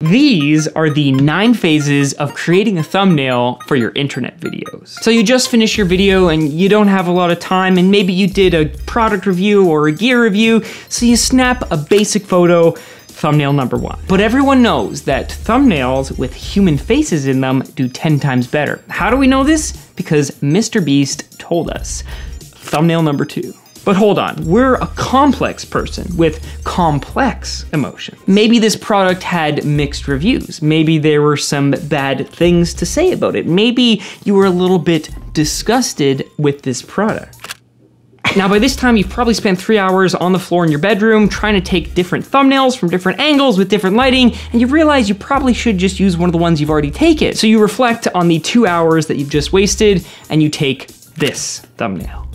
These are the nine phases of creating a thumbnail for your internet videos. So you just finished your video and you don't have a lot of time and maybe you did a product review or a gear review, so you snap a basic photo, thumbnail number one. But everyone knows that thumbnails with human faces in them do 10 times better. How do we know this? Because Mr. Beast told us. Thumbnail number two. But hold on, we're a complex person with complex emotions. Maybe this product had mixed reviews. Maybe there were some bad things to say about it. Maybe you were a little bit disgusted with this product. Now, by this time, you've probably spent three hours on the floor in your bedroom trying to take different thumbnails from different angles with different lighting, and you realize you probably should just use one of the ones you've already taken. So you reflect on the two hours that you've just wasted, and you take this thumbnail.